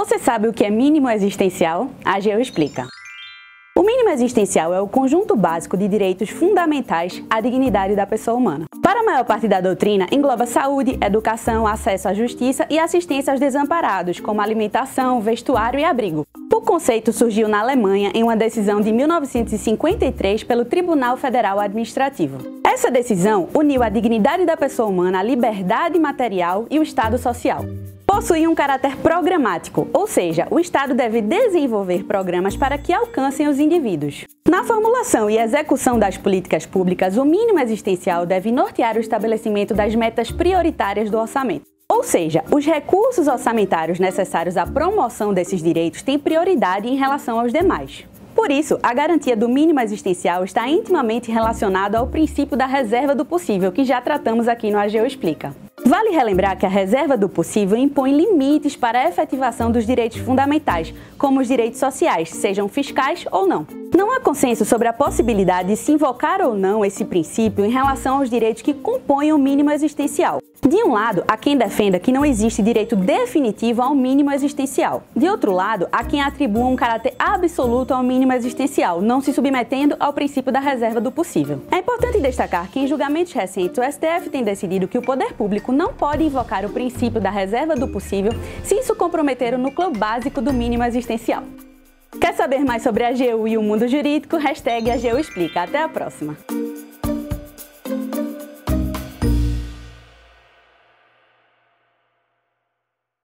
Você sabe o que é mínimo existencial? A AGU explica. O mínimo existencial é o conjunto básico de direitos fundamentais à dignidade da pessoa humana. Para a maior parte da doutrina, engloba saúde, educação, acesso à justiça e assistência aos desamparados, como alimentação, vestuário e abrigo. O conceito surgiu na Alemanha em uma decisão de 1953 pelo Tribunal Federal Administrativo. Essa decisão uniu a dignidade da pessoa humana à liberdade material e o Estado social possui um caráter programático, ou seja, o Estado deve desenvolver programas para que alcancem os indivíduos. Na formulação e execução das políticas públicas, o mínimo existencial deve nortear o estabelecimento das metas prioritárias do orçamento. Ou seja, os recursos orçamentários necessários à promoção desses direitos têm prioridade em relação aos demais. Por isso, a garantia do mínimo existencial está intimamente relacionada ao princípio da reserva do possível, que já tratamos aqui no AGU Explica. Vale relembrar que a reserva do possível impõe limites para a efetivação dos direitos fundamentais, como os direitos sociais, sejam fiscais ou não. Não há consenso sobre a possibilidade de se invocar ou não esse princípio em relação aos direitos que compõem o mínimo existencial. De um lado, há quem defenda que não existe direito definitivo ao mínimo existencial. De outro lado, há quem atribua um caráter absoluto ao mínimo existencial, não se submetendo ao princípio da reserva do possível. É importante destacar que em julgamentos recentes o STF tem decidido que o poder público não pode invocar o princípio da reserva do possível se isso comprometer o núcleo básico do mínimo existencial. Quer saber mais sobre a AGU e o mundo jurídico? Hashtag AGU Explica. Até a próxima!